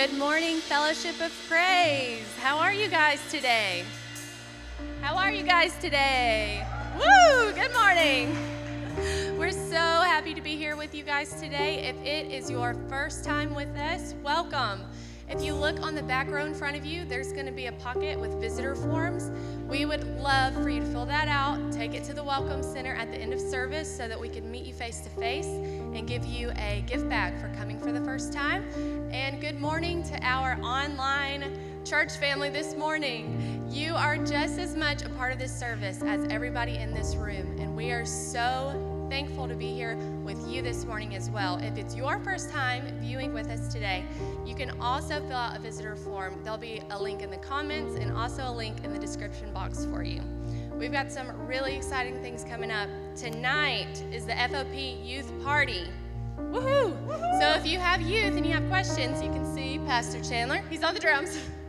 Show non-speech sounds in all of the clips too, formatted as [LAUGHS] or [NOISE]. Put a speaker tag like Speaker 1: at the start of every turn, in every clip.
Speaker 1: Good morning, Fellowship of Praise. How are you guys today? How are you guys today? Woo! Good morning. [LAUGHS] We're so happy to be here with you guys today. If it is your first time with us, welcome. If you look on the back row in front of you, there's going to be a pocket with visitor forms. We would love for you to fill that out, take it to the Welcome Center at the end of service so that we can meet you face to face and give you a gift bag for coming for the first time. And good morning to our online church family this morning. You are just as much a part of this service as everybody in this room, and we are so thankful to be here with you this morning as well. If it's your first time viewing with us today, you can also fill out a visitor form. There'll be a link in the comments and also a link in the description box for you. We've got some really exciting things coming up. Tonight is the FOP Youth Party. Woohoo! So if you have youth and you have questions, you can see Pastor Chandler. He's on the drums. [LAUGHS]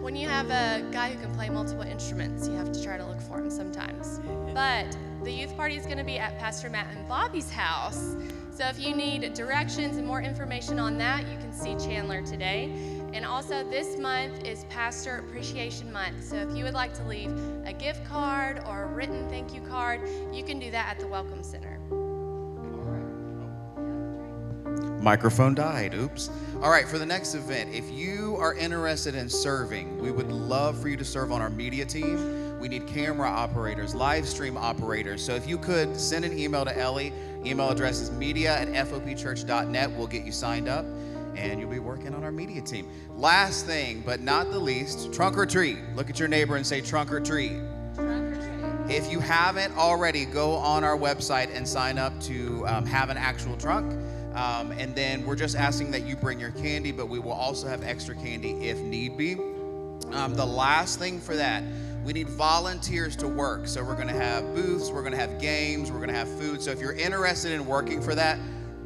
Speaker 1: when you have a guy who can play multiple instruments, you have to try to look for him sometimes. But the youth party is going to be at Pastor Matt and Bobby's house. So if you need directions and more information on that, you can see Chandler today. And also, this month is Pastor Appreciation Month. So if you would like to leave a gift card or a written thank you card, you can do that at the Welcome Center.
Speaker 2: Microphone died. Oops. All right, for the next event, if you are interested in serving, we would love for you to serve on our media team. We need camera operators, live stream operators. So if you could send an email to Ellie, email address is media at fopchurch.net. We'll get you signed up and you'll be working on our media team. Last thing, but not the least, trunk or treat. Look at your neighbor and say trunk or treat. Trunk or treat. If you haven't already, go on our website and sign up to um, have an actual trunk. Um, and then we're just asking that you bring your candy, but we will also have extra candy if need be. Um, the last thing for that, we need volunteers to work. So we're going to have booths, we're going to have games, we're going to have food. So if you're interested in working for that,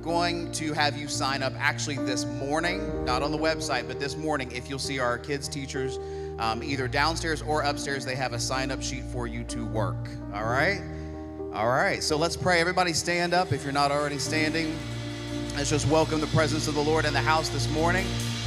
Speaker 2: going to have you sign up actually this morning, not on the website, but this morning. If you'll see our kids' teachers, um, either downstairs or upstairs, they have a sign up sheet for you to work. All right? All right. So let's pray. Everybody stand up if you're not already standing. Let's just welcome the presence of the Lord in the house this morning.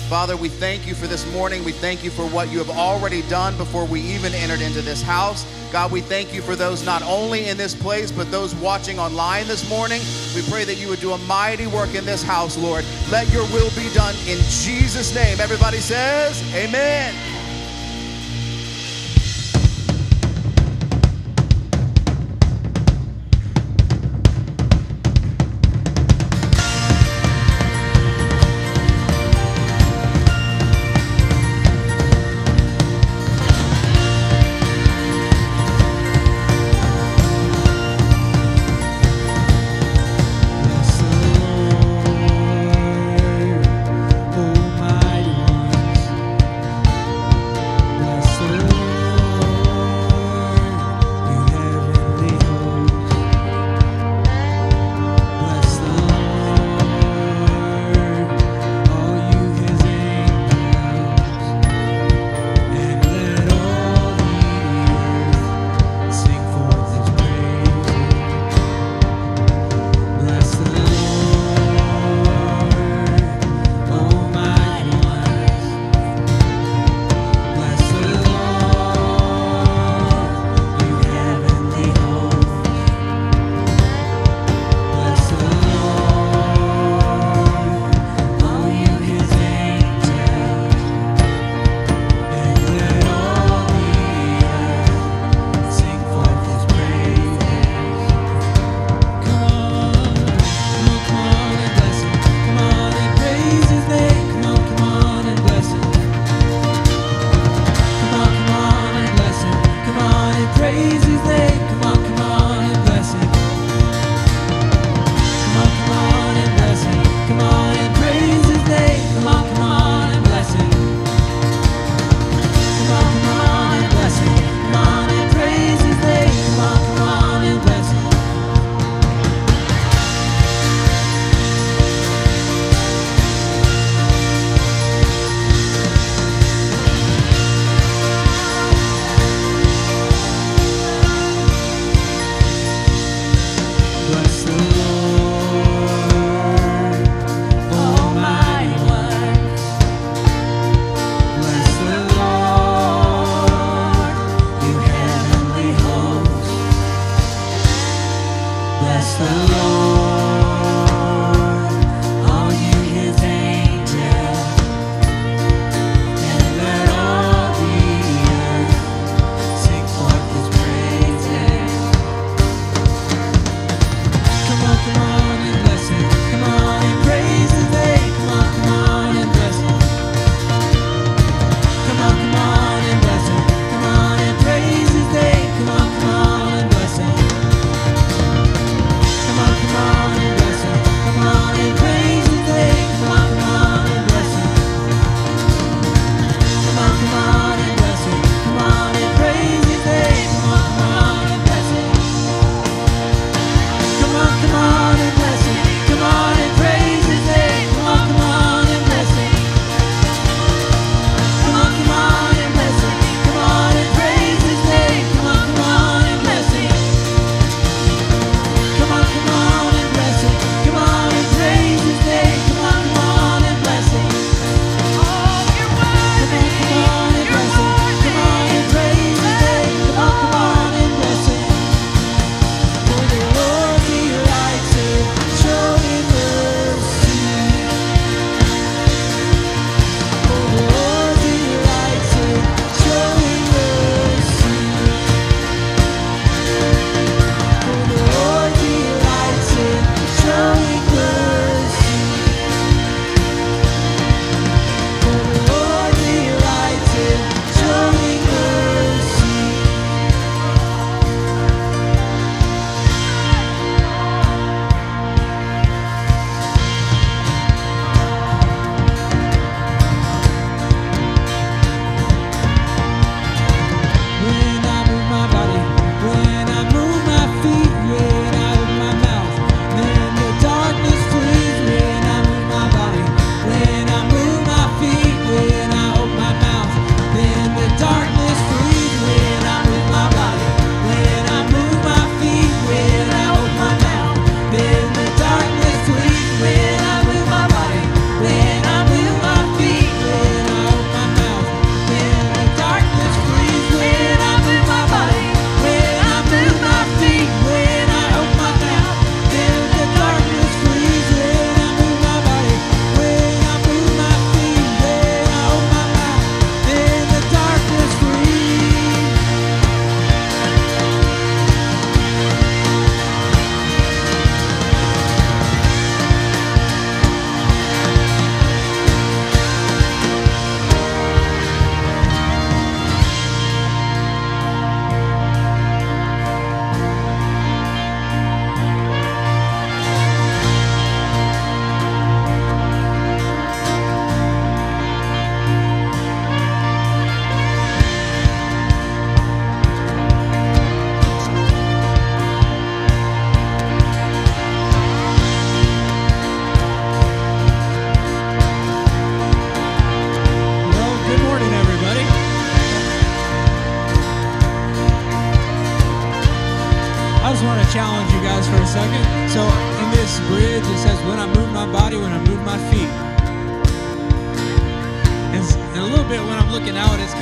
Speaker 2: Father, we thank you for this morning. We thank you for what you have already done before we even entered into this house. God, we thank you for those not only in this place, but those watching online this morning. We pray that you would do a mighty work in this house, Lord. Let your will be done in Jesus' name. Everybody says, Amen.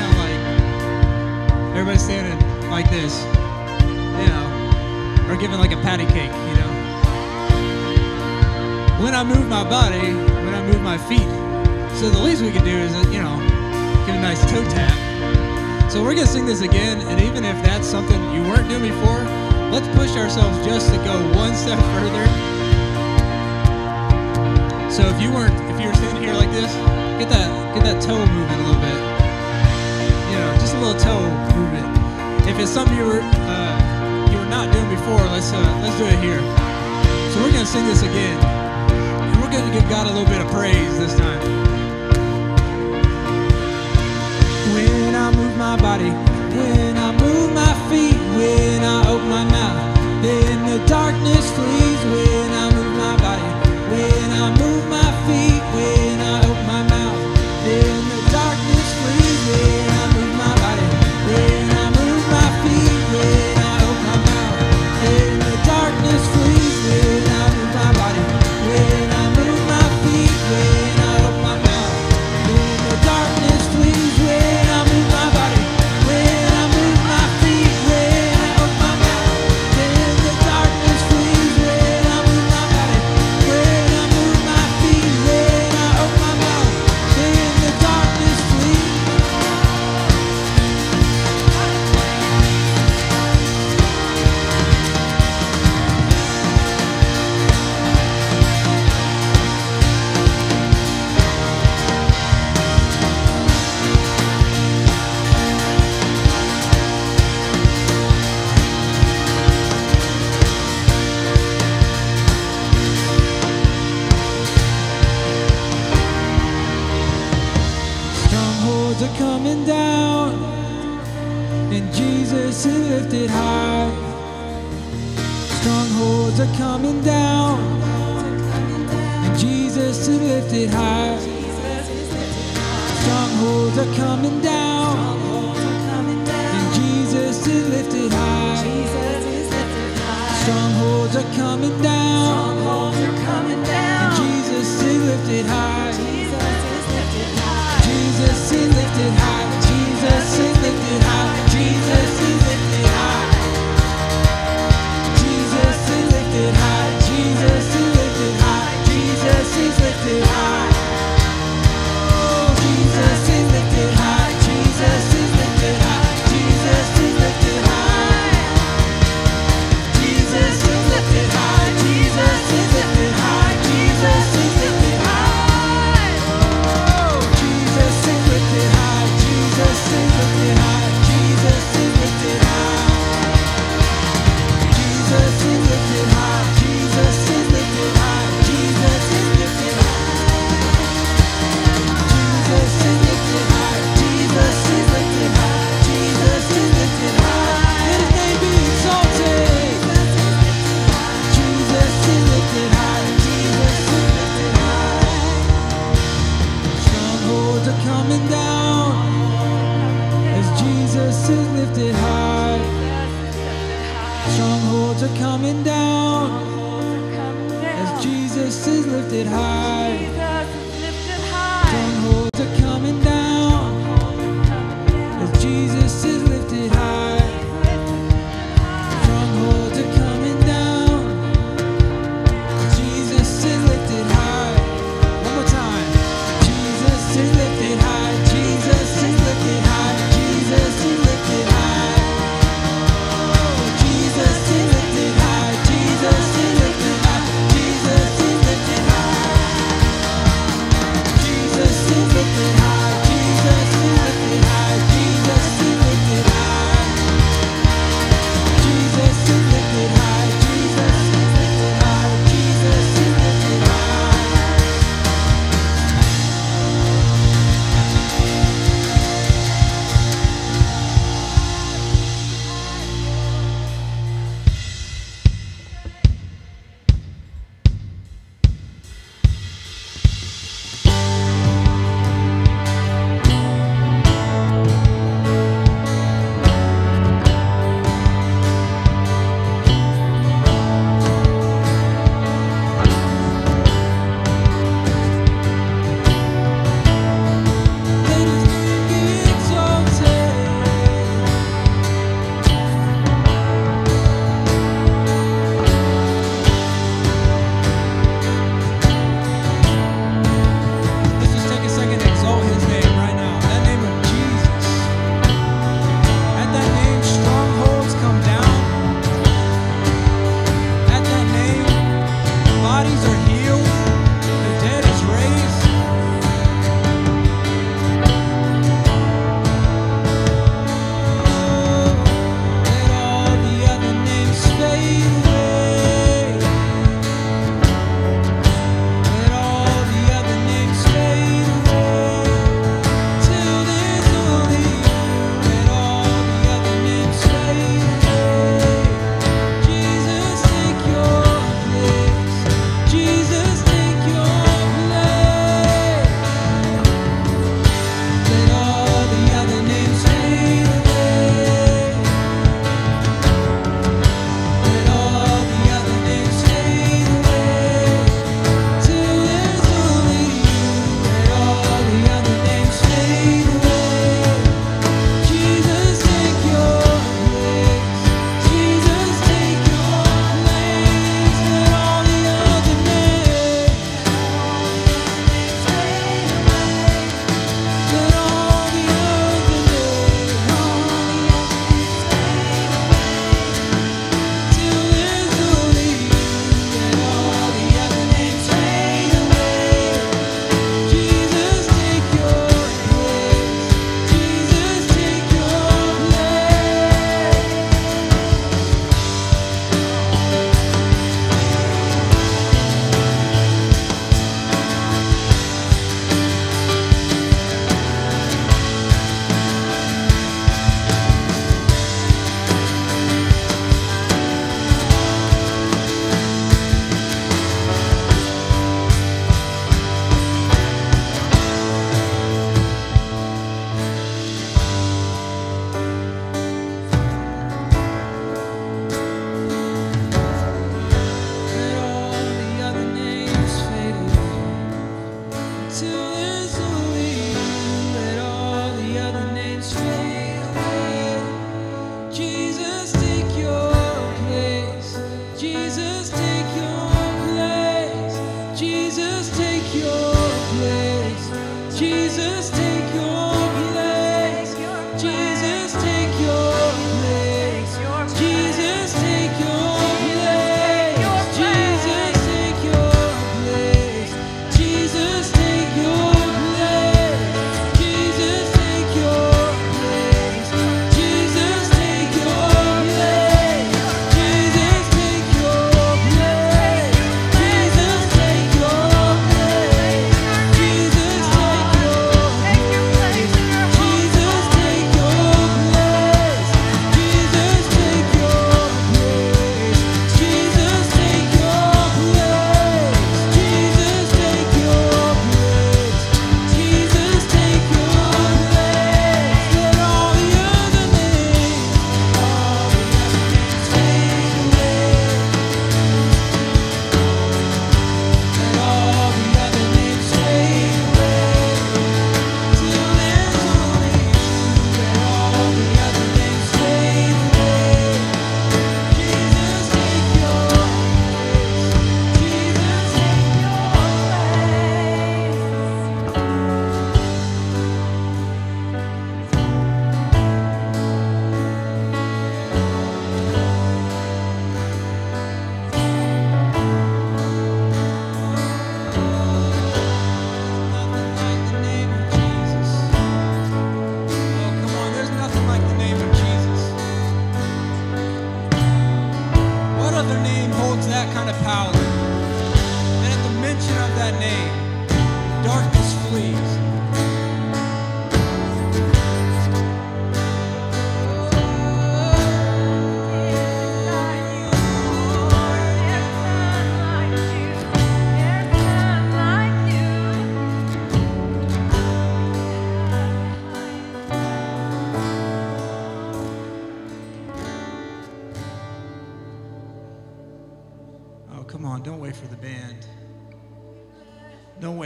Speaker 3: Of like everybody standing like this, you know, or giving like a patty cake, you know. When I move my body, when I move my feet, so the least we can do is, uh, you know, give a nice toe tap. So we're gonna sing this again, and even if that's something you weren't doing before, let's push ourselves just to go one step further. So if you weren't, if you were standing here like this, get that, get that toe moving a little bit. Little toe movement. If it's something you were, uh, you were not doing before, let's, uh, let's do it here. So we're gonna sing this again, and we're gonna give God a little bit of praise this time. When I move my body, when I move my feet, when I open my mouth, then the darkness flees. When I move my body, when I move my Jesus is lifted high. Strongholds are coming down, and Jesus is lifted high. Jesus is lifted high. Jesus is lifted high. Jesus is lifted high. Jesus is lifted high. Jesus is lifted high. Jesus is lifted high. Oh, coming down as Jesus is lifted high.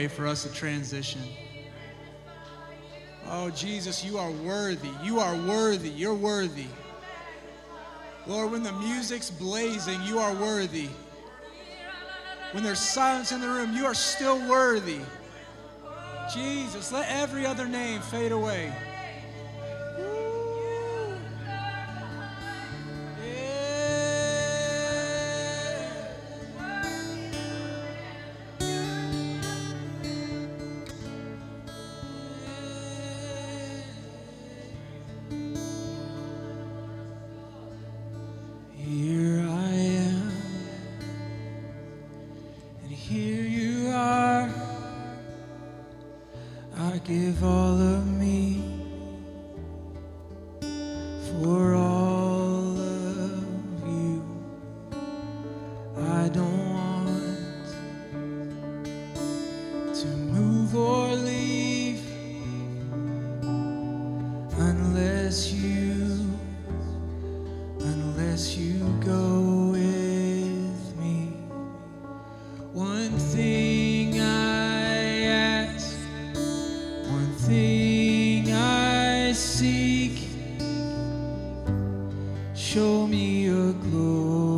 Speaker 3: for us to transition. Oh, Jesus, you are worthy. You are worthy. You're worthy. Lord, when the music's blazing, you are worthy. When there's silence in the room, you are still worthy. Jesus, let every other name fade away. Show me your glory.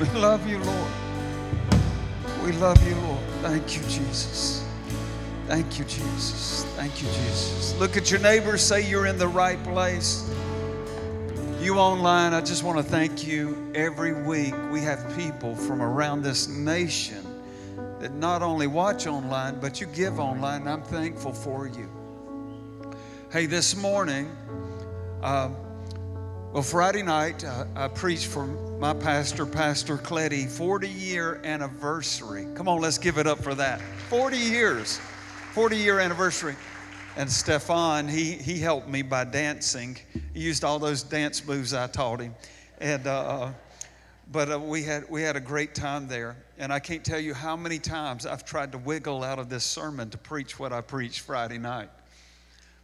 Speaker 4: We love you, Lord. We love you, Lord. Thank you, Jesus. Thank you, Jesus. Thank you, Jesus. Look at your neighbor, say you're in the right place. You online, I just want to thank you. Every week we have people from around this nation that not only watch online, but you give online. I'm thankful for you. Hey, this morning, um, well, Friday night, uh, I preached for my pastor, Pastor Cletty, 40 year anniversary. Come on, let's give it up for that. 40 years, 40 year anniversary. And Stefan, he, he helped me by dancing. He used all those dance moves I taught him. And, uh, but uh, we, had, we had a great time there. And I can't tell you how many times I've tried to wiggle out of this sermon to preach what I preached Friday night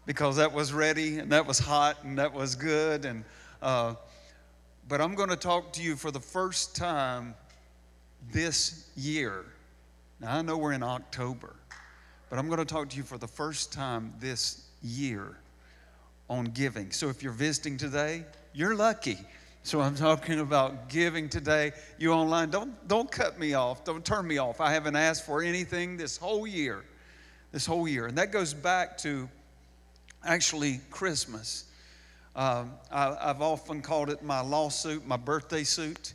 Speaker 4: because that was ready and that was hot and that was good. And uh, but I'm going to talk to you for the first time this year. Now I know we're in October, but I'm going to talk to you for the first time this year on giving. So if you're visiting today, you're lucky. So I'm talking about giving today. You online, don't don't cut me off. Don't turn me off. I haven't asked for anything this whole year. This whole year. And that goes back to actually Christmas. Um, I, I've often called it my lawsuit, my birthday suit,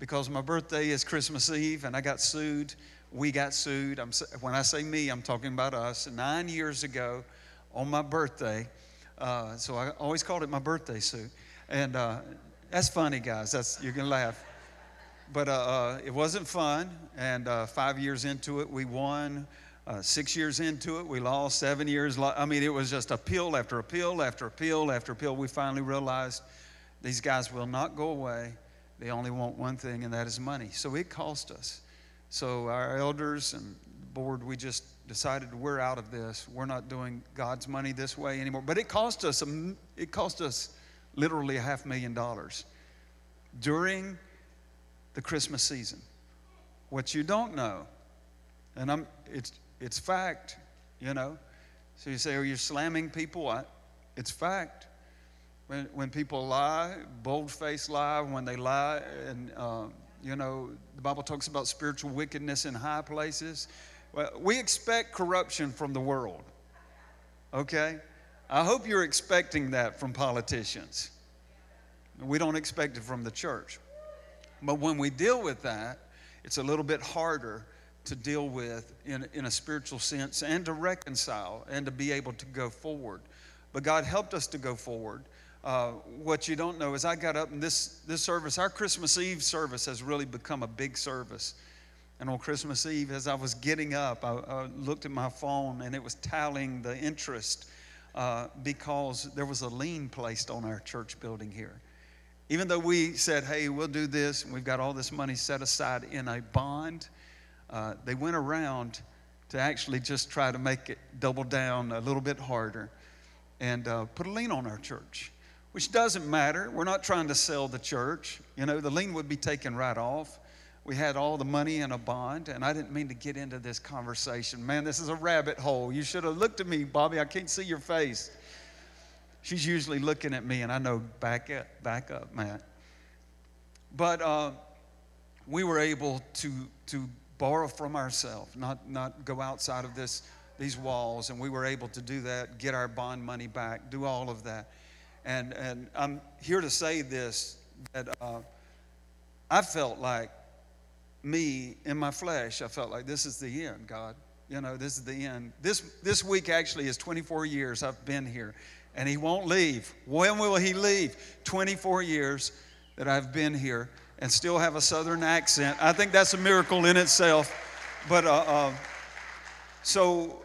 Speaker 4: because my birthday is Christmas Eve, and I got sued. We got sued. I'm, when I say me, I'm talking about us. Nine years ago, on my birthday, uh, so I always called it my birthday suit, and uh, that's funny, guys. That's you can laugh, but uh, uh, it wasn't fun. And uh, five years into it, we won. Uh, six years into it, we lost. Seven years, I mean, it was just appeal after appeal after appeal after appeal. We finally realized these guys will not go away. They only want one thing, and that is money. So it cost us. So our elders and board, we just decided we're out of this. We're not doing God's money this way anymore. But it cost us. A, it cost us literally a half million dollars during the Christmas season. What you don't know, and I'm, it's, it's fact, you know. So you say, are you slamming people? I, it's fact. when, when people lie, bold faced lie, when they lie, and uh, you know, the Bible talks about spiritual wickedness in high places. Well, we expect corruption from the world, okay? I hope you're expecting that from politicians. We don't expect it from the church. But when we deal with that, it's a little bit harder to deal with in, in a spiritual sense and to reconcile and to be able to go forward. But God helped us to go forward. Uh, what you don't know is I got up in this, this service, our Christmas Eve service has really become a big service. And on Christmas Eve, as I was getting up, I, I looked at my phone and it was tallying the interest uh, because there was a lien placed on our church building here. Even though we said, hey, we'll do this, and we've got all this money set aside in a bond, uh, they went around to actually just try to make it double down a little bit harder and uh, put a lien on our church, which doesn't matter. We're not trying to sell the church. You know, the lien would be taken right off. We had all the money in a bond, and I didn't mean to get into this conversation. Man, this is a rabbit hole. You should have looked at me, Bobby. I can't see your face. She's usually looking at me, and I know, back up, back up, man. But uh, we were able to, to borrow from ourselves, not, not go outside of this, these walls, and we were able to do that, get our bond money back, do all of that. And, and I'm here to say this that uh, I felt like me in my flesh, I felt like this is the end, God. You know, this is the end. This, this week actually is 24 years I've been here and he won't leave. When will he leave? 24 years that I've been here and still have a southern accent. I think that's a miracle in itself. But uh, uh, so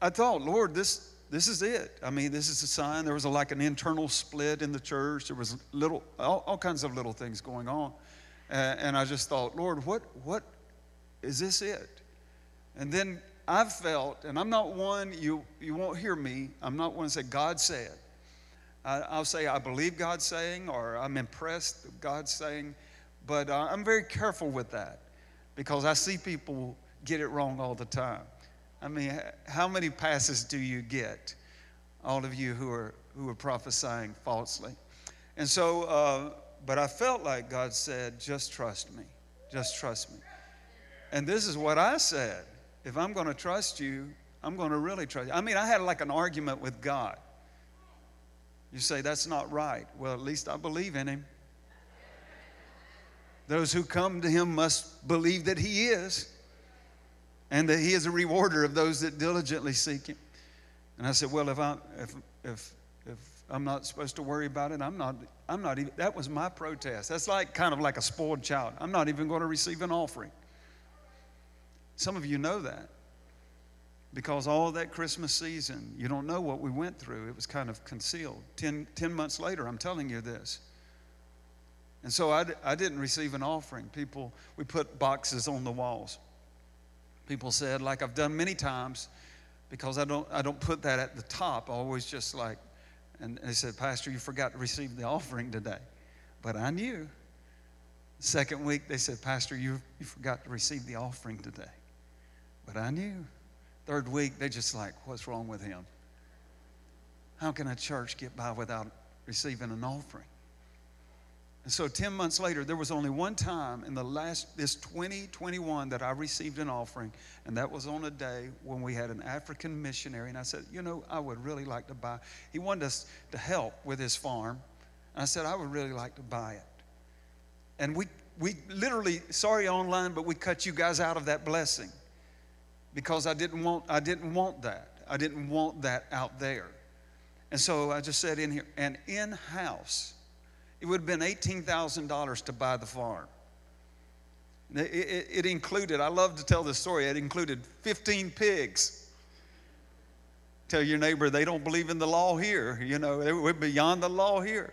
Speaker 4: I thought, Lord, this this is it. I mean, this is a sign. There was a, like an internal split in the church. There was little all, all kinds of little things going on, uh, and I just thought, Lord, what what is this it? And then I've felt, and I'm not one, you, you won't hear me, I'm not one to say, God said. I, will say, I believe God's saying, or I'm impressed with God's saying, but uh, I'm very careful with that because I see people get it wrong all the time. I mean, how many passes do you get? All of you who are, who are prophesying falsely. And so, uh, but I felt like God said, just trust me. Just trust me. And this is what I said if I'm going to trust you, I'm going to really trust you. I mean, I had like an argument with God. You say, that's not right. Well, at least I believe in him. Those who come to him must believe that he is and that he is a rewarder of those that diligently seek him. And I said, well, if, I, if, if, if I'm not supposed to worry about it, I'm not, I'm not even, that was my protest. That's like kind of like a spoiled child. I'm not even going to receive an offering. Some of you know that because all that Christmas season, you don't know what we went through. It was kind of concealed. Ten, ten months later, I'm telling you this. And so I, I didn't receive an offering. People, we put boxes on the walls. People said, like I've done many times, because I don't, I don't put that at the top. I always just like, and they said, Pastor, you forgot to receive the offering today. But I knew. Second week, they said, Pastor, you, you forgot to receive the offering today. But I knew. Third week, they're just like, what's wrong with him? How can a church get by without receiving an offering? And so 10 months later, there was only one time in the last, this 2021 that I received an offering, and that was on a day when we had an African missionary. And I said, You know, I would really like to buy. He wanted us to help with his farm. And I said, I would really like to buy it. And we, we literally, sorry online, but we cut you guys out of that blessing because I didn't want, I didn't want that. I didn't want that out there. And so I just said in here, and in house, it would have been $18,000 to buy the farm. It, it, it, included, I love to tell this story, it included 15 pigs. Tell your neighbor they don't believe in the law here. You know, we're beyond the law here.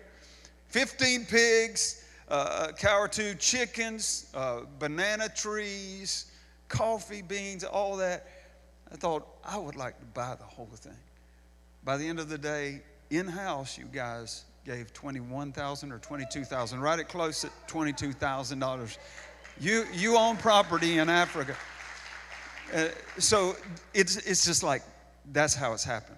Speaker 4: 15 pigs, uh, cow or two chickens, uh, banana trees, coffee beans, all that. I thought I would like to buy the whole thing. By the end of the day, in house, you guys gave twenty-one thousand or twenty-two thousand, right at close at twenty-two thousand dollars. You you own property in Africa, uh, so it's it's just like that's how it's happened.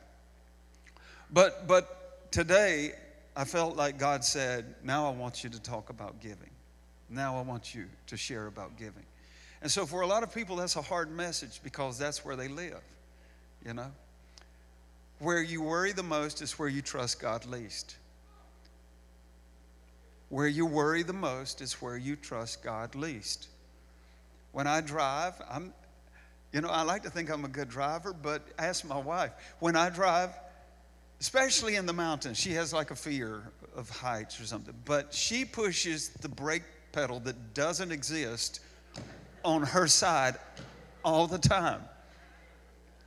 Speaker 4: But but today, I felt like God said, Now I want you to talk about giving. Now I want you to share about giving. And so, for a lot of people, that's a hard message because that's where they live, you know? Where you worry the most is where you trust God least. Where you worry the most is where you trust God least. When I drive, I'm, you know, I like to think I'm a good driver, but ask my wife. When I drive, especially in the mountains, she has like a fear of heights or something, but she pushes the brake pedal that doesn't exist on her side all the time.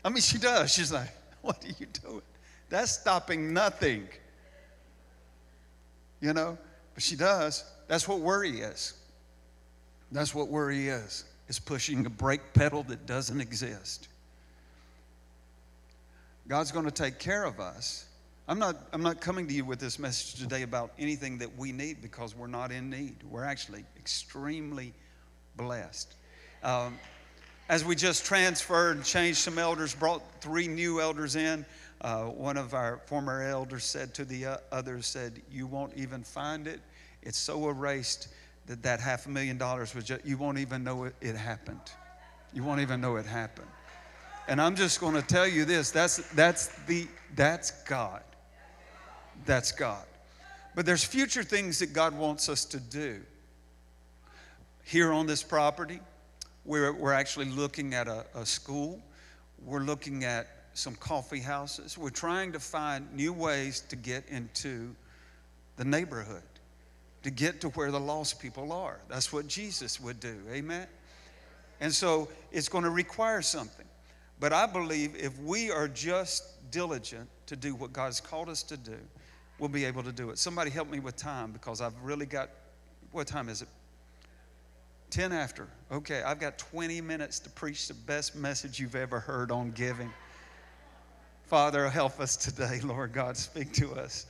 Speaker 4: I mean, she does. She's like, [LAUGHS] What are you doing? That's stopping nothing. You know? But she does. That's what worry is. That's what worry is. It's pushing a brake pedal that doesn't exist. God's going to take care of us. I'm not, I'm not coming to you with this message today about anything that we need because we're not in need. We're actually extremely blessed. Um, as we just transferred and changed some elders, brought three new elders in, uh, one of our former elders said to the uh, others, said, you won't even find it. It's so erased that that half a million dollars was just, you won't even know it, it happened. You won't even know it happened. And I'm just going to tell you this, that's, that's, the, that's God. That's God. But there's future things that God wants us to do here on this property we're, we're actually looking at a, a school. We're looking at some coffee houses. We're trying to find new ways to get into the neighborhood, to get to where the lost people are. That's what Jesus would do. Amen? And so it's going to require something. But I believe if we are just diligent to do what God's called us to do, we'll be able to do it. Somebody help me with time because I've really got, what time is it? 10 after. Okay, I've got 20 minutes to preach the best message you've ever heard on giving. Father, help us today, [LAUGHS] Lord God. Speak to us.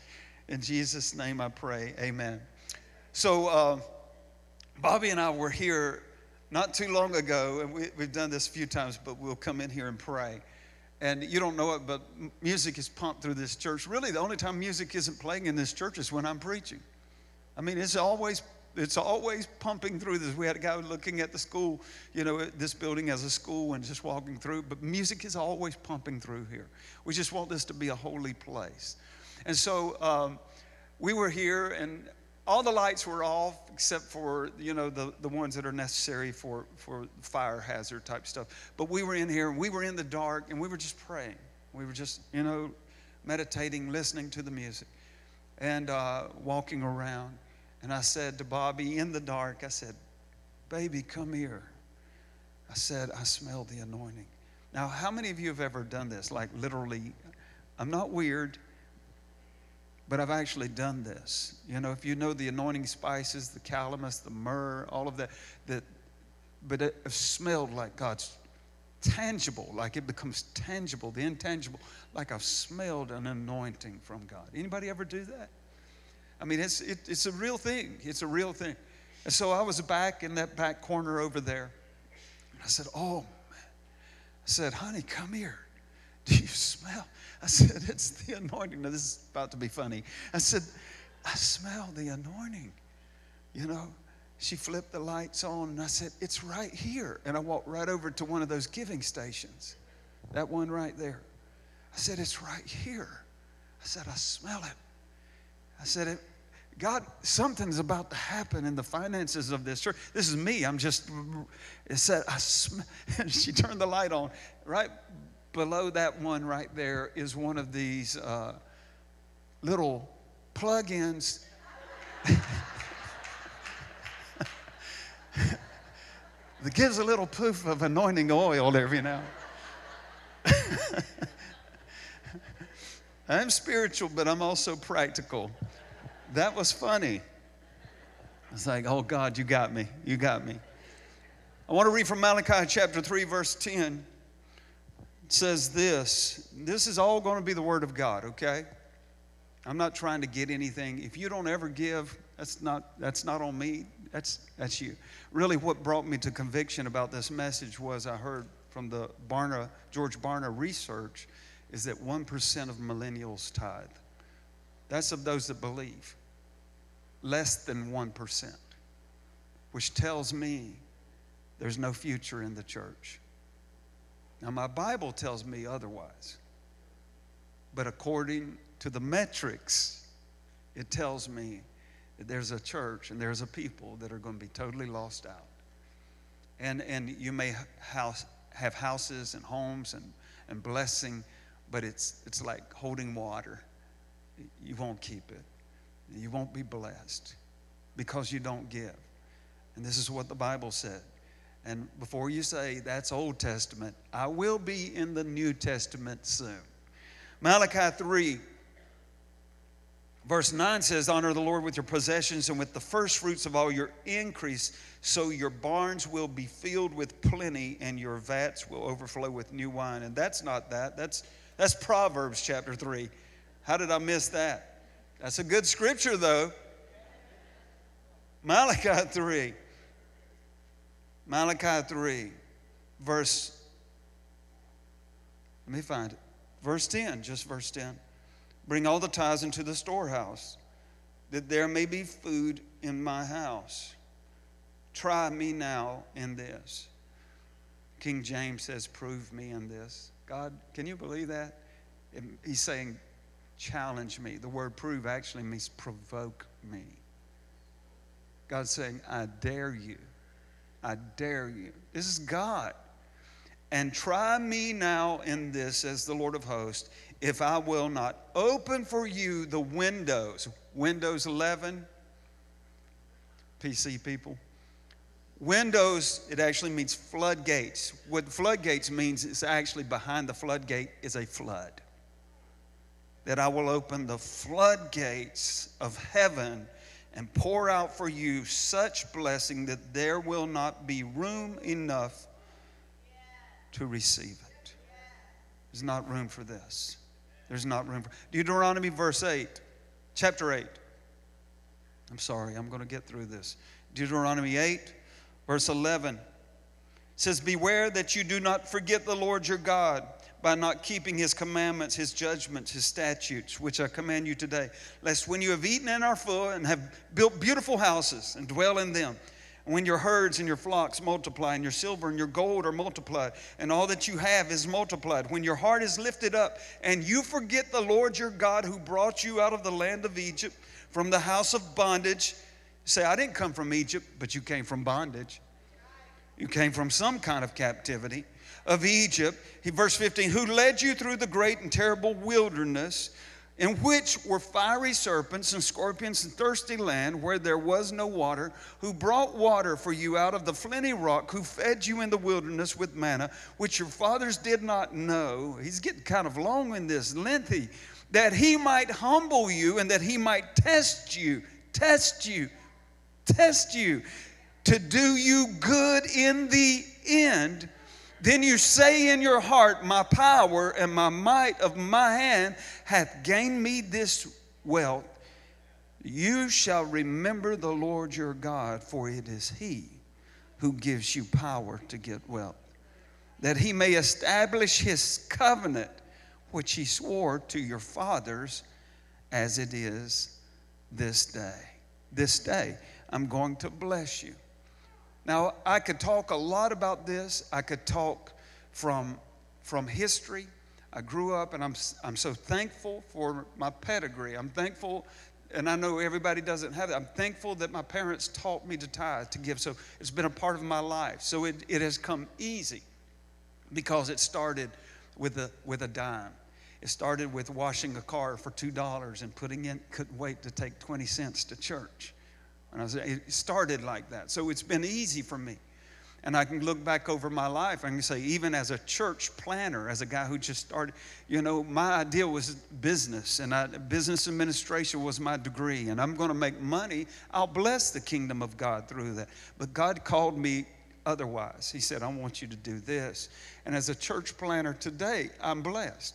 Speaker 4: In Jesus' name I pray. Amen. So, uh, Bobby and I were here not too long ago, and we, we've done this a few times, but we'll come in here and pray. And you don't know it, but music is pumped through this church. Really, the only time music isn't playing in this church is when I'm preaching. I mean, it's always it's always pumping through this. We had a guy looking at the school, you know, this building as a school and just walking through, but music is always pumping through here. We just want this to be a holy place. And so um, we were here, and all the lights were off except for, you know, the, the ones that are necessary for, for fire hazard type stuff. But we were in here, and we were in the dark, and we were just praying. We were just, you know, meditating, listening to the music, and uh, walking around. And I said to Bobby in the dark, I said, Baby, come here. I said, I smell the anointing. Now, how many of you have ever done this? Like literally, I'm not weird, but I've actually done this. You know, if you know the anointing spices, the calamus, the myrrh, all of that, that but it smelled like God's tangible, like it becomes tangible, the intangible, like I've smelled an anointing from God. Anybody ever do that? I mean, it's, it, it's a real thing. It's a real thing. And so I was back in that back corner over there. And I said, Oh, man. I said, honey, come here. Do you smell? I said, It's the anointing. Now, this is about to be funny. I said, I smell the anointing. You know, she flipped the lights on and I said, It's right here. And I walked right over to one of those giving stations, that one right there. I said, It's right here. I said, I smell it. I said, God, something's about to happen in the finances of this church. This is me. I'm just, it said, I sm-. [LAUGHS] she turned the light on. Right below that one right there is one of these uh, little plug ins. [LAUGHS] that gives a little poof of anointing oil every now. I'm spiritual, but I'm also practical. That was funny. It's like, oh God, you got me. You got me. I want to read from Malachi chapter 3, verse 10. It says this this is all going to be the word of God, okay? I'm not trying to get anything. If you don't ever give, that's not, that's not on me. That's, that's you. Really, what brought me to conviction about this message was I heard from the Barna, George Barna research is that 1% of millennials tithe. That's of those that believe. Less than 1%, which tells me there's no future in the church. Now, my Bible tells me otherwise. But according to the metrics, it tells me that there's a church and there's a people that are going to be totally lost out. And, and you may house, have houses and homes and, and blessing, but it's, it's like holding water. You won't keep it. You won't be blessed because you don't give. And this is what the Bible said. And before you say that's Old Testament, I will be in the New Testament soon. Malachi 3, verse 9 says, Honor the Lord with your possessions and with the first fruits of all your increase, so your barns will be filled with plenty and your vats will overflow with new wine. And that's not that. That's, that's Proverbs chapter 3. How did I miss that? That's a good scripture, though. Malachi 3. Malachi 3, verse, let me find it. Verse 10, just verse 10. Bring all the tithes into the storehouse, that there may be food in my house. Try me now in this. King James says, Prove me in this. God, can you believe that? He's saying, Challenge me. The word prove actually means provoke me. God's saying, I dare you I dare you. This is God. And try me now in this, as the Lord of hosts, if I will not open for you the windows. Windows 11, PC people. Windows, it actually means floodgates. What floodgates means is actually behind the floodgate is a flood. That I will open the floodgates of heaven and pour out for you such blessing that there will not be room enough to receive it. There's not room for this. There's not room for Deuteronomy verse 8, chapter 8. I'm sorry, I'm going to get through this. Deuteronomy 8, verse 11 says, Beware that you do not forget the Lord your God by not keeping his commandments, his judgments, his statutes, which I command you today, lest when you have eaten and are full and have built beautiful houses and dwell in them, and when your herds and your flocks multiply, and your silver and your gold are multiplied, and all that you have is multiplied, when your heart is lifted up, and you forget the Lord your God who brought you out of the land of Egypt, from the house of bondage, say, I didn't come from Egypt, but you came from bondage. You came from some kind of captivity of Egypt. He, Verse 15, who led you through the great and terrible wilderness, in which were fiery serpents and scorpions and thirsty land where there was no water, who brought water for you out of the flinty rock, who fed you in the wilderness with manna, which your fathers did not know. He's getting kind of long in this, lengthy, that he might humble you and that he might test you, test you, test you, to do you good in the end then you say in your heart, My power and my might of my hand hath gained me this wealth. You shall remember the Lord your God, for it is He who gives you power to get wealth, that He may establish His covenant, which He swore to your fathers, as it is this day. This day, I'm going to bless you. Now, I could talk a lot about this. I could talk from, from history. I grew up and I'm, I'm so thankful for my pedigree. I'm thankful, and I know everybody doesn't have it. I'm thankful that my parents taught me to tithe, to give. So it's been a part of my life. So it, it has come easy because it started with a, with a dime. It started with washing a car for $2 and putting in, couldn't wait to take 20 cents to church. And I said, it started like that. So it's been easy for me. And I can look back over my life and say, even as a church planner, as a guy who just started, you know, my idea was business, and I, business administration was my degree, and I'm going to make money. I'll bless the kingdom of God through that. But God called me otherwise. He said, I want you to do this. And as a church planner today, I'm blessed.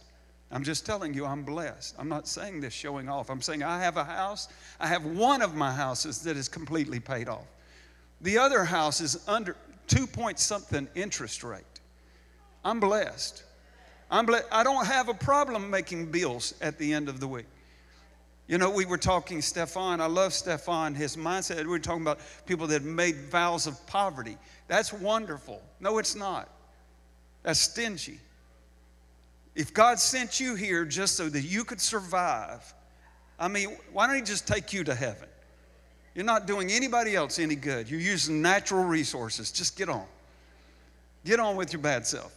Speaker 4: I'm just telling you, I'm blessed. I'm not saying this showing off. I'm saying I have a house. I have one of my houses that is completely paid off. The other house is under two point something interest rate. I'm blessed. I'm blessed. I don't have a problem making bills at the end of the week. You know, we were talking, Stefan, I love Stefan, his mindset. We were talking about people that made vows of poverty. That's wonderful. No, it's not. That's stingy. If God sent you here just so that you could survive, I mean, why don't He just take you to heaven? You're not doing anybody else any good. You're using natural resources. Just get on. Get on with your bad self.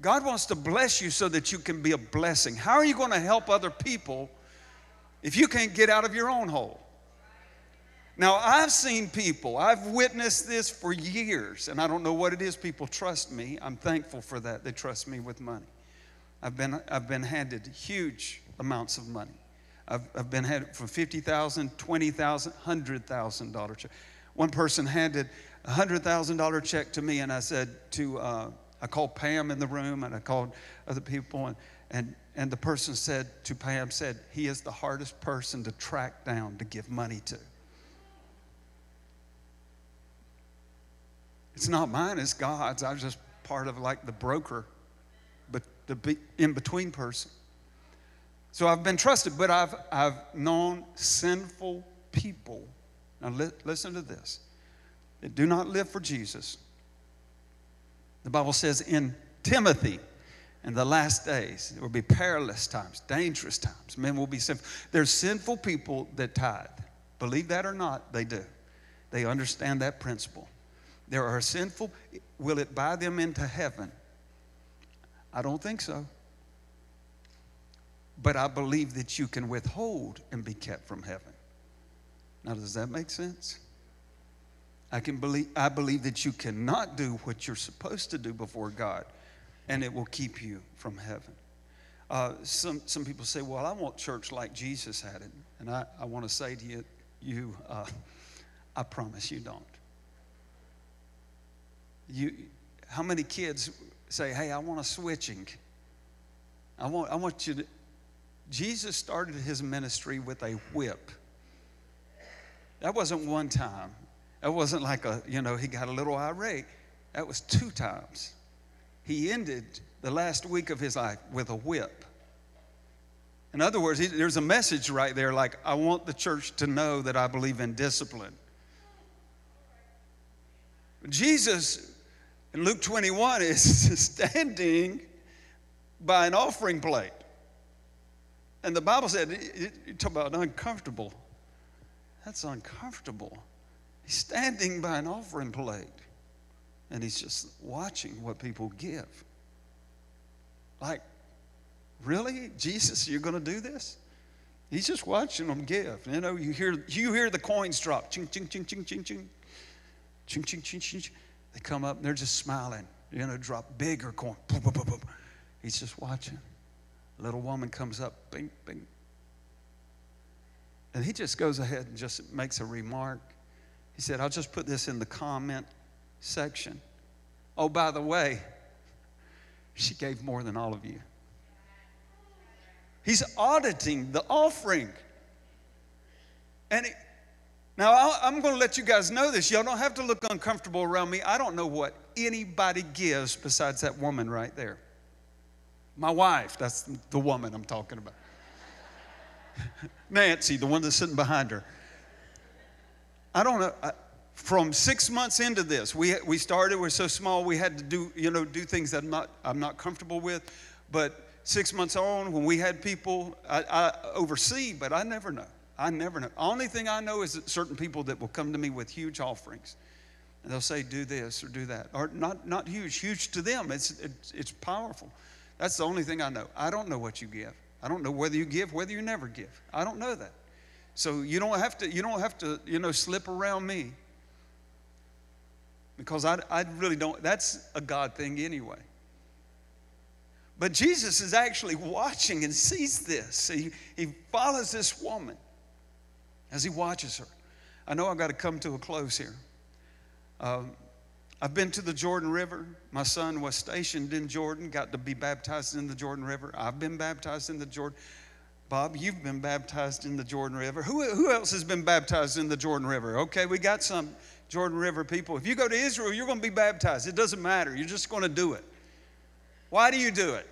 Speaker 4: God wants to bless you so that you can be a blessing. How are you going to help other people if you can't get out of your own hole? Now, I've seen people, I've witnessed this for years, and I don't know what it is. People trust me. I'm thankful for that. They trust me with money. I've been, I've been handed huge amounts of money. I've, I've been handed from $50,000, $20,000, $100,000 check. One person handed a $100,000 check to me, and I said to, uh, I called Pam in the room, and I called other people, and, and, and the person said to Pam, said, he is the hardest person to track down to give money to. It's not mine, it's God's. I was just part of like the broker, but the in between person. So I've been trusted, but I've, I've known sinful people. Now li- listen to this that do not live for Jesus. The Bible says in Timothy, in the last days, there will be perilous times, dangerous times. Men will be sinful. There's sinful people that tithe. Believe that or not, they do. They understand that principle. There are sinful, will it buy them into heaven? I don't think so. But I believe that you can withhold and be kept from heaven. Now, does that make sense? I can believe I believe that you cannot do what you're supposed to do before God, and it will keep you from heaven. Uh, some some people say, "Well, I want church like Jesus had it," and I, I want to say to you, you uh, I promise you don't. You, how many kids say, Hey, I want a switching? I want, I want you to. Jesus started his ministry with a whip. That wasn't one time. That wasn't like a, you know, he got a little irate. That was two times. He ended the last week of his life with a whip. In other words, there's a message right there like, I want the church to know that I believe in discipline. Jesus in Luke 21 is [LAUGHS] standing by an offering plate. And the Bible said, you talk about uncomfortable. That's uncomfortable. He's standing by an offering plate and he's just watching what people give. Like, really? Jesus, you're going to do this? He's just watching them give. You know, you hear, you hear the coins drop. Ching, ching, ching, ching, ching, ching. Ching, ching, ching, ching, ching. They come up and they're just smiling. Going to drop bigger. Boom, boom, boom, boom. He's just watching. A little woman comes up, bing, bing. And he just goes ahead and just makes a remark. He said, I'll just put this in the comment section. Oh, by the way, [LAUGHS] she gave more than all of you. He's auditing the offering. And it, now, I'm going to let you guys know this. Y'all don't have to look uncomfortable around me. I don't know what anybody gives besides that woman right there. My wife, that's the woman I'm talking about. [LAUGHS] Nancy, the one that's sitting behind her. I don't know. from six months into this, we, we started, we're so small, we had to do, you know, do things that I'm not, I'm not comfortable with. But six months on, when we had people, I, I oversee, but I never know. I never know. Only thing I know is that certain people that will come to me with huge offerings. And they'll say, do this or do that. Or not, not huge, huge to them. It's, it's, it's powerful. That's the only thing I know. I don't know what you give. I don't know whether you give, whether you never give. I don't know that. So you don't have to, you don't have to, you know, slip around me. Because I, I really don't, that's a God thing anyway. But Jesus is actually watching and sees this. He, he follows this woman as he watches her. I know I've got to come to a close here. Um, I've been to the Jordan River. My son was stationed in Jordan, got to be baptized in the Jordan River. I've been baptized in the Jordan. Bob, you've been baptized in the Jordan River. Who, who else has been baptized in the Jordan River? Okay, we got some Jordan River people. If you go to Israel, you're going to be baptized. It doesn't matter. You're just going to do it. Why do you do it?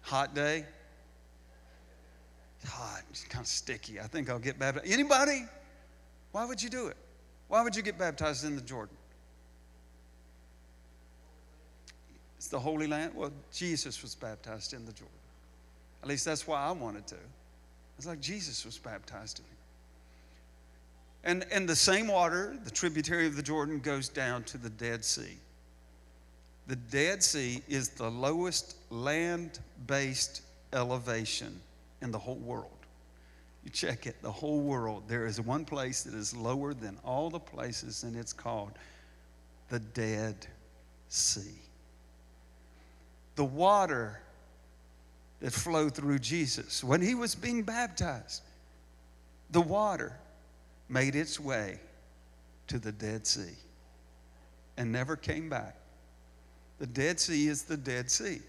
Speaker 4: Hot day. Hot, it's kind of sticky. I think I'll get baptized. Anybody? Why would you do it? Why would you get baptized in the Jordan? It's the Holy Land. Well, Jesus was baptized in the Jordan. At least that's why I wanted to. It's like Jesus was baptized in it. And, and the same water, the tributary of the Jordan, goes down to the Dead Sea. The Dead Sea is the lowest land based elevation in the whole world. You check it, the whole world. There is one place that is lower than all the places, and it's called the Dead Sea. The water that flowed through Jesus when he was being baptized, the water made its way to the Dead Sea and never came back. The Dead Sea is the Dead Sea.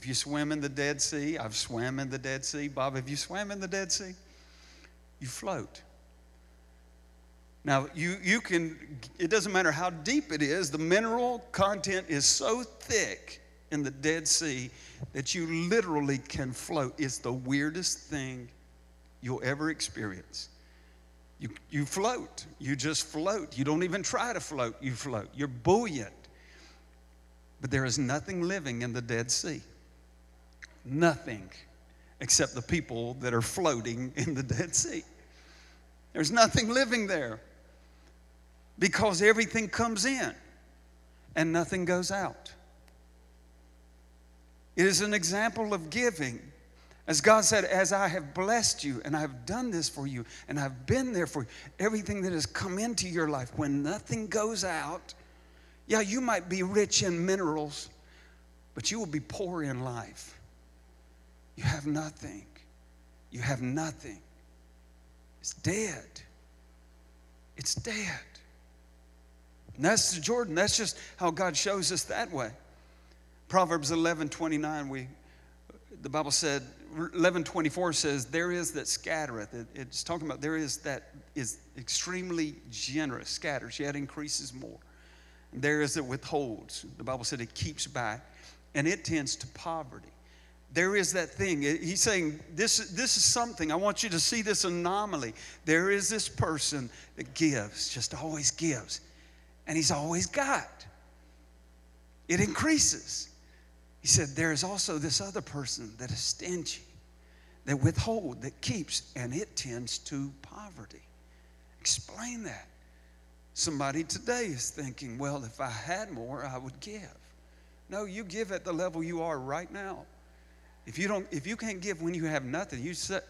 Speaker 4: If you swim in the Dead Sea, I've swam in the Dead Sea. Bob, have you swam in the Dead Sea? You float. Now, you, you can, it doesn't matter how deep it is, the mineral content is so thick in the Dead Sea that you literally can float. It's the weirdest thing you'll ever experience. You, you float. You just float. You don't even try to float. You float. You're buoyant. But there is nothing living in the Dead Sea. Nothing except the people that are floating [LAUGHS] in the Dead Sea. There's nothing living there because everything comes in and nothing goes out. It is an example of giving. As God said, As I have blessed you and I have done this for you and I've been there for you, everything that has come into your life, when nothing goes out, yeah, you might be rich in minerals, but you will be poor in life. You have nothing. You have nothing. It's dead. It's dead. And that's the Jordan. That's just how God shows us that way. Proverbs 11 29, we, the Bible said, 11 24 says, There is that scattereth. It, it's talking about there is that is extremely generous, scatters, yet increases more. There is that withholds. The Bible said it keeps back, and it tends to poverty. There is that thing. He's saying, this, this is something. I want you to see this anomaly. There is this person that gives, just always gives, and he's always got. It increases. He said, There is also this other person that is stingy, that withhold, that keeps, and it tends to poverty. Explain that. Somebody today is thinking, Well, if I had more, I would give. No, you give at the level you are right now. If you don't, if you can't give when you have nothing, you say,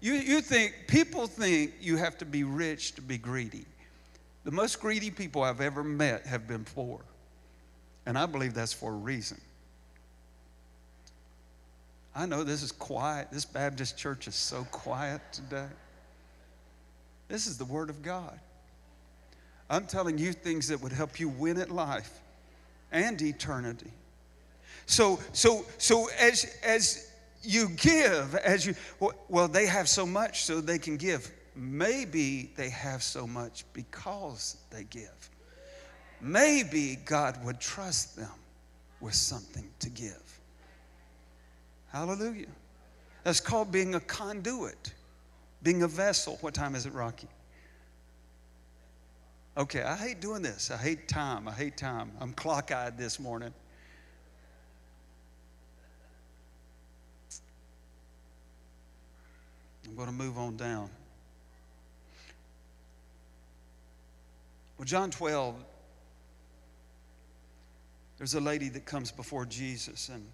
Speaker 4: you, you think people think you have to be rich to be greedy. The most greedy people I've ever met have been poor. And I believe that's for a reason. I know this is quiet. This Baptist church is so quiet today. This is the Word of God. I'm telling you things that would help you win at life and eternity. So, so, so as, as you give, as you, well, they have so much so they can give. Maybe they have so much because they give. Maybe God would trust them with something to give. Hallelujah. That's called being a conduit, being a vessel. What time is it, Rocky? Okay, I hate doing this. I hate time. I hate time. I'm clock eyed this morning. I'm going to move on down. Well, John 12, there's a lady that comes before Jesus and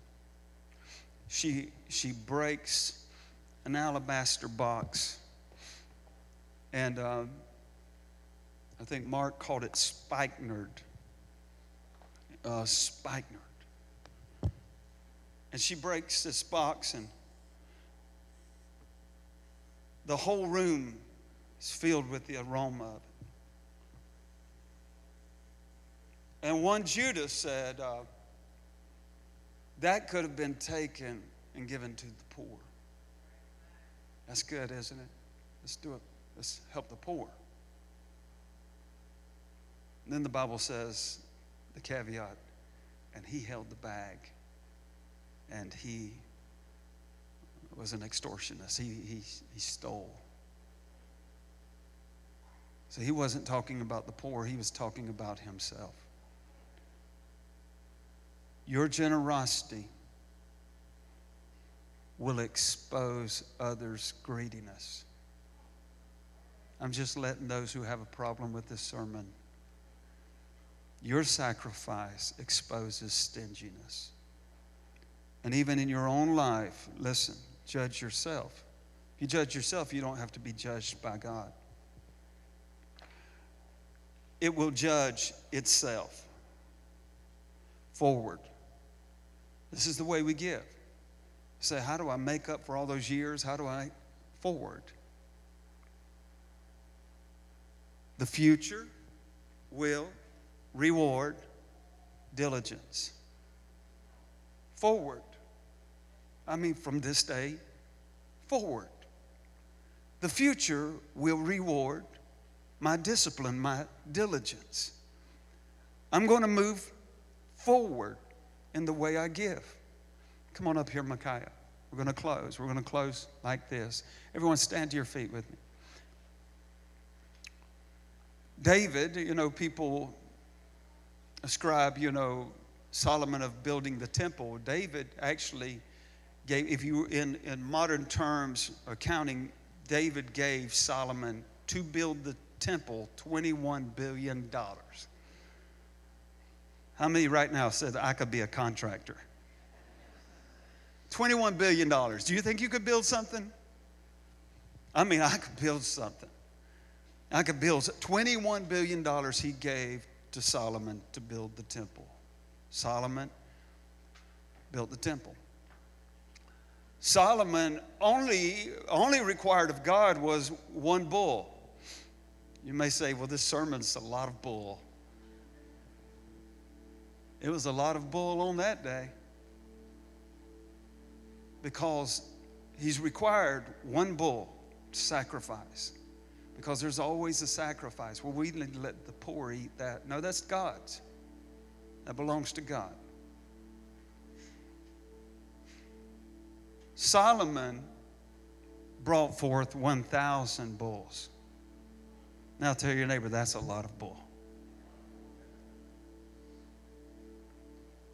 Speaker 4: she, she breaks an alabaster box. And uh, I think Mark called it spikenard. Uh, spikenard. And she breaks this box, and the whole room is filled with the aroma of it. And one Judas said, uh, that could have been taken and given to the poor. That's good, isn't it? Let's do it. Let's help the poor. And then the Bible says the caveat, and he held the bag and he was an extortionist. He, he, he stole. So he wasn't talking about the poor, he was talking about himself. Your generosity will expose others' greediness. I'm just letting those who have a problem with this sermon. Your sacrifice exposes stinginess. And even in your own life, listen, judge yourself. If you judge yourself, you don't have to be judged by God. It will judge itself forward. This is the way we give. Say, how do I make up for all those years? How do I forward? The future will reward diligence. Forward. I mean, from this day forward. The future will reward my discipline, my diligence. I'm going to move forward in the way I give. Come on up here, Micaiah. We're going to close. We're going to close like this. Everyone, stand to your feet with me. David, you know, people ascribe, you know, Solomon of building the temple. David actually gave, if you in, in modern terms accounting, David gave Solomon to build the temple $21 billion. How many right now said I could be a contractor? $21 billion. Do you think you could build something? I mean, I could build something. I could build $21 billion he gave to Solomon to build the temple. Solomon built the temple. Solomon only, only required of God was one bull. You may say, well, this sermon's a lot of bull. It was a lot of bull on that day because he's required one bull to sacrifice because there's always a sacrifice. Well, we let the poor eat that. No, that's God's. That belongs to God. Solomon brought forth 1,000 bulls. Now tell your neighbor that's a lot of bull.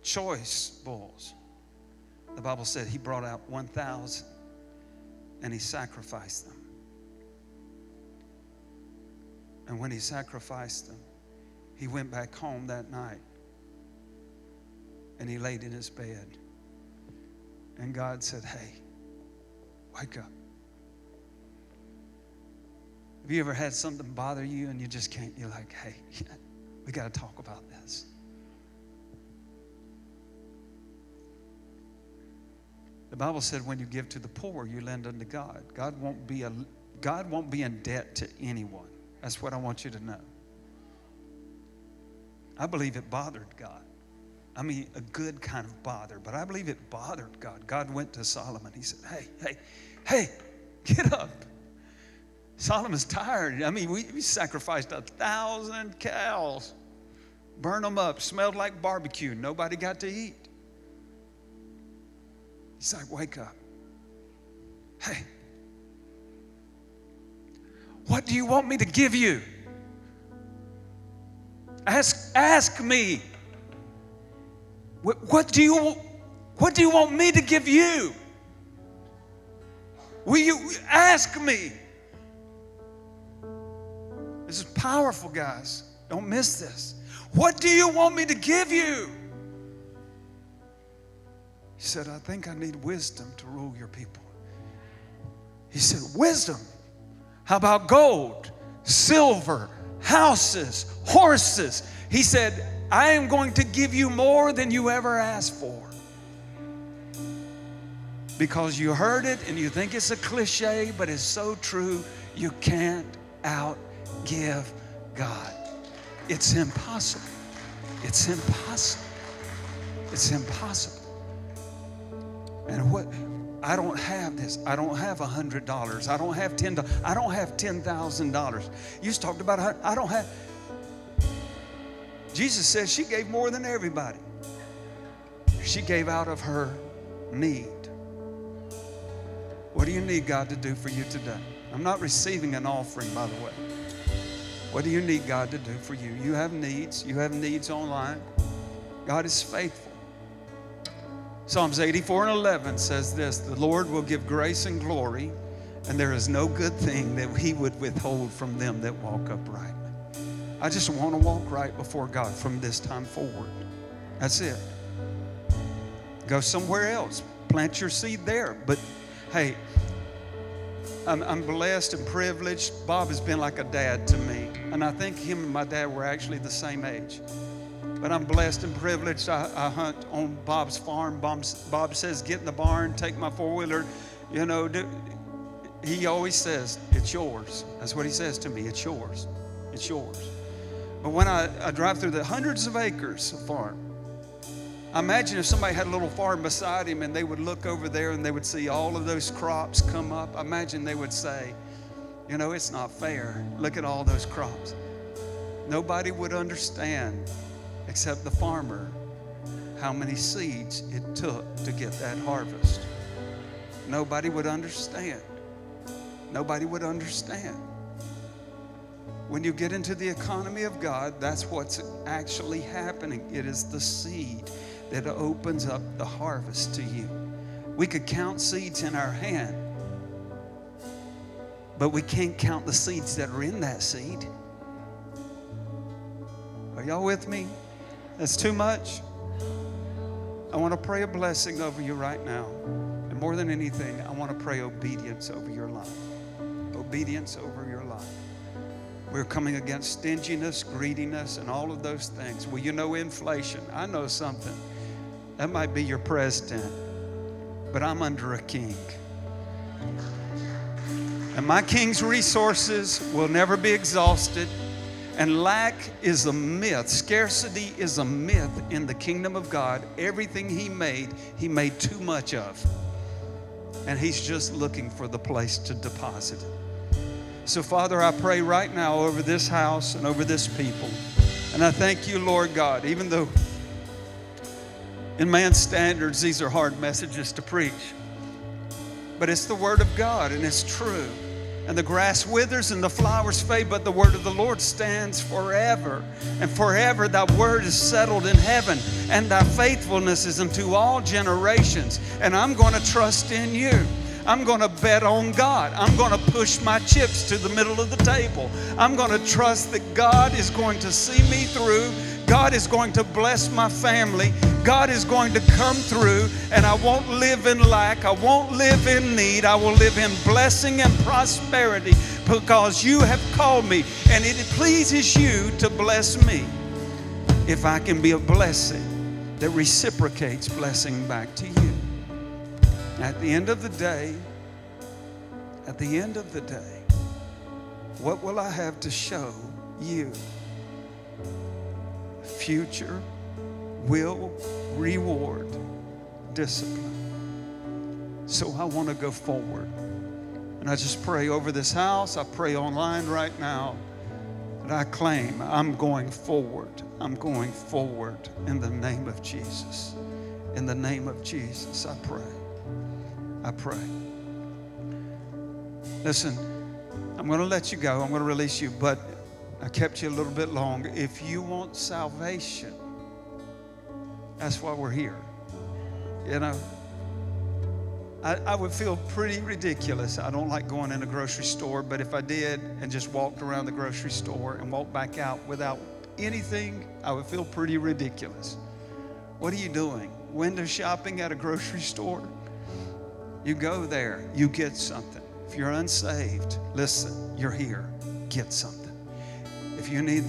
Speaker 4: Choice bulls. The Bible said he brought out 1,000 and he sacrificed them. And when he sacrificed them, he went back home that night and he laid in his bed. And God said, Hey, wake up. Have you ever had something bother you and you just can't? You're like, Hey, [LAUGHS] we got to talk about this. The Bible said when you give to the poor, you lend unto God. God won't be a God won't be in debt to anyone. That's what I want you to know. I believe it bothered God. I mean, a good kind of bother, but I believe it bothered God. God went to Solomon. He said, Hey, hey, hey, get up. Solomon's tired. I mean, we, we sacrificed a thousand cows, burn them up, smelled like barbecue. Nobody got to eat. He's like, Wake up. Hey, what do you want me to give you? Ask, ask me. What, do you, what do you want me to give you? Will you ask me? This is powerful, guys. Don't miss this. What do you want me to give you? He said, I think I need wisdom to rule your people. He said, Wisdom. How about gold, silver, houses, horses? He said, I am going to give you more than you ever asked for. Because you heard it and you think it's a cliche, but it's so true. You can't outgive God. It's impossible. It's impossible. It's impossible. And what I don't have this. I don't have a hundred dollars. I don't have ten. I don't have ten thousand dollars. You just talked about. I don't have. Jesus says she gave more than everybody. She gave out of her need. What do you need God to do for you today? I'm not receiving an offering, by the way. What do you need God to do for you? You have needs. You have needs online. God is faithful. Psalms 84 and 11 says this The Lord will give grace and glory, and there is no good thing that He would withhold from them that walk uprightly. I just want to walk right before God from this time forward. That's it. Go somewhere else, plant your seed there. But hey, I'm, I'm, blessed and privileged. Bob has been like a dad to me. And I think him and my dad were actually the same age. But I'm blessed and privileged. I, I hunt on Bob's farm. Bob, Bob says, Get in the barn, take my four wheeler. You know, do, he always says, It's yours. That's what he says to me. It's yours. It's yours. But when I, I drive through the hundreds of acres of farm, I imagine if somebody had a little farm beside him and they would look over there and they would see all of those crops come up, I imagine they would say, You know, it's not fair. Look at all those crops. Nobody would understand except the farmer how many seeds it took to get that harvest. Nobody would understand. Nobody would understand. When you get into the economy of God, that's what's actually happening. It is the seed that opens up the harvest to you. We could count seeds in our hand, but we can't count the seeds that are in that seed. Are y'all with me? That's too much. I want to pray a blessing over you right now. And more than anything, I want to pray obedience over your life. Obedience over your life. We're coming against stinginess, greediness, and all of those things. Well, you know inflation. I know something. That might be your president, but I'm under a king. And my king's resources will never be exhausted. And lack is a myth. Scarcity is a myth in the kingdom of God. Everything He made, He made too much of. And He's just looking for the place to deposit it. So, Father, I pray right now over this house and over this people. And I thank you, Lord God, even though in man's standards, these are hard messages to preach. But it's the Word of God and it's true. And the grass withers and the flowers fade, but the word of the Lord stands forever. And forever thy word is settled in heaven, and thy faithfulness is unto all generations. And I'm going to trust in you. I'm going to bet on God. I'm going to push my chips to the middle of the table. I'm going to trust that God is going to see me through God is going to bless my family. God is going to come through, and I won't live in lack. I won't live in need. I will live in blessing and prosperity because you have called me, and it pleases you to bless me. If I can be a blessing that reciprocates blessing back to you. At the end of the day, at the end of the day, what will I have to show you? future will reward discipline. So I want to go forward. And I just pray over this house. I pray online right now that I claim I'm going forward. I'm going forward in the name of Jesus. In the name of Jesus, I pray. I pray. Listen, I'm going to let you go. I'm going to release you, but I kept you a little bit long. If you want salvation, that's why we're here. You know, I, I, would feel pretty ridiculous. I don't like going in a grocery store, but if I did and just walked around the grocery store and walked back out without anything, I would feel pretty ridiculous. What are you doing? Window shopping at a grocery store? You go there, you get something. If you're unsaved, listen, you're here, get something. If you need,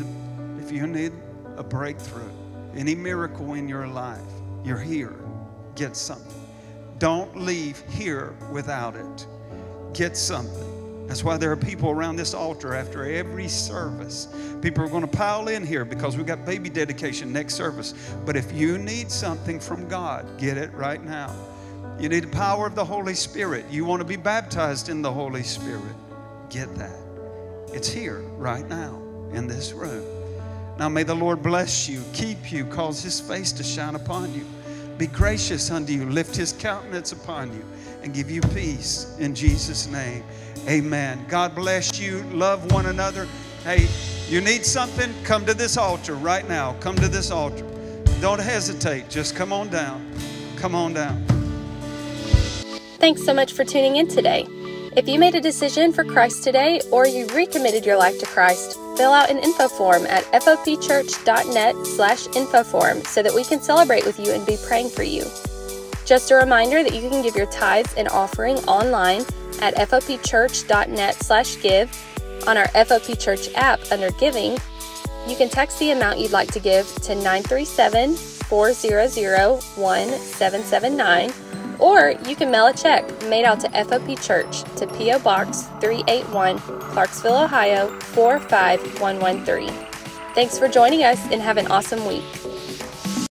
Speaker 4: if you need a breakthrough, any miracle in your life, you're here. Get something. Don't leave here without it. Get something. That's why there are people around this altar after every service. People are going to pile in here because we've got baby dedication next service. But if you need something from God, get it right now. You need the power of the Holy Spirit. You want to be baptized in the Holy Spirit. Get that. It's here right now in this room. Now may the Lord bless you, keep you, cause his face to shine upon you. be gracious unto you, lift his countenance upon you, and give you peace in Jesus' name. Amen. God bless you. Love one another. Hey, you need something? Come to this altar right now. Come to this altar. Don't hesitate. Just come on down. Come on down.
Speaker 1: Thanks so much for tuning in today. If you made a decision for Christ today or you recommitted your life to Christ, fill out an info form at fopchurch.net slash info form so that we can celebrate with you and be praying for you. Just a reminder that you can give your tithes and offering online at fopchurch.net slash give, on our FOP Church app under Giving. You can text the amount you'd like to give to 937 400 1779 or you can mail a check made out to FOP Church to P.O. Box 381, Clarksville, Ohio 45113. Thanks for joining us and have an awesome week.